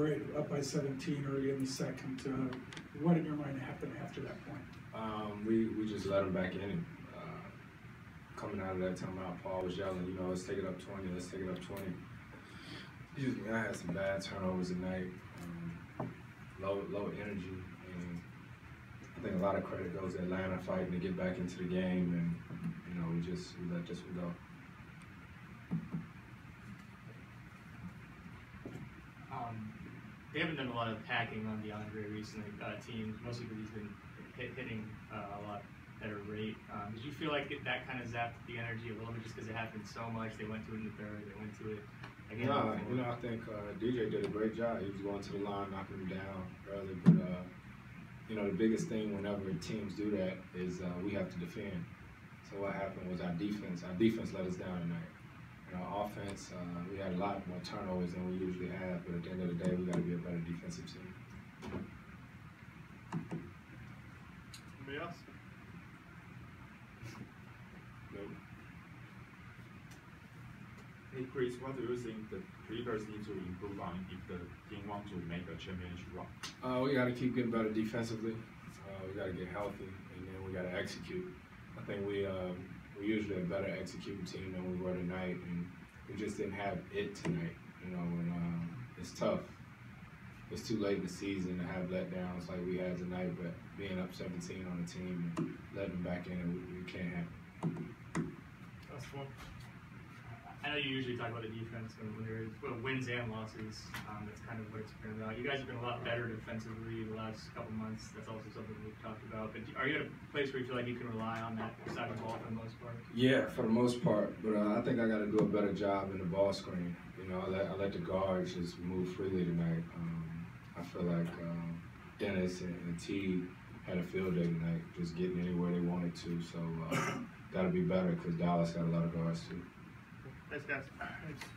great, up by 17 early in the second. Uh, what in your mind happened after that point? Um, we, we just let them back in. Uh, coming out of that timeout, Paul was yelling, you know, let's take it up 20, let's take it up 20. Excuse me, I had some bad turnovers tonight, um, low, low energy, and I think a lot of credit goes to Atlanta fighting to get back into the game, and, you know, we just we let this one go. Um, they haven't done a lot of packing on DeAndre recently, uh, teams, mostly because he's been hit, hitting uh, a lot better rate. Um, did you feel like it, that kind of zapped the energy a little bit just because it happened so much? They went to it in the third, they went to it again. fourth. you know, I think uh, DJ did a great job. He was going to the line, knocking him down early. But uh, you know, the biggest thing whenever teams do that is uh, we have to defend. So what happened was our defense. Our defense let us down tonight. And our offense, uh, we had a lot more turnovers than we usually have. But at the end of the day, we got to be a better defensive team. Anybody else? No. Hey Chris, what do you think the Clippers need to improve on if the team want to make a championship run? Uh, we got to keep getting better defensively. Uh, we got to get healthy, and then we got to execute. I think we um, we usually a better executing team than we were tonight, and we just didn't have it tonight. You know, and um, it's tough. It's too late in the season to have letdowns like we had tonight, but being up 17 on the team and letting them back in, we, we can't have. One. I know you usually talk about the defense when, when there is well, wins and losses. Um, that's kind of what it's been about. You guys have been a lot better defensively the last couple months. That's also something we've talked about. But are you at a place where you feel like you can rely on that side of the ball for the most part? Yeah, for the most part, but uh, I think I got to do a better job in the ball screen. You know, I let, I let the guards just move freely tonight. Um, I feel like um, Dennis and, and Teague had a field day tonight, just getting anywhere they wanted to. So uh, got to be better because Dallas got a lot of guards too. Thanks, guys.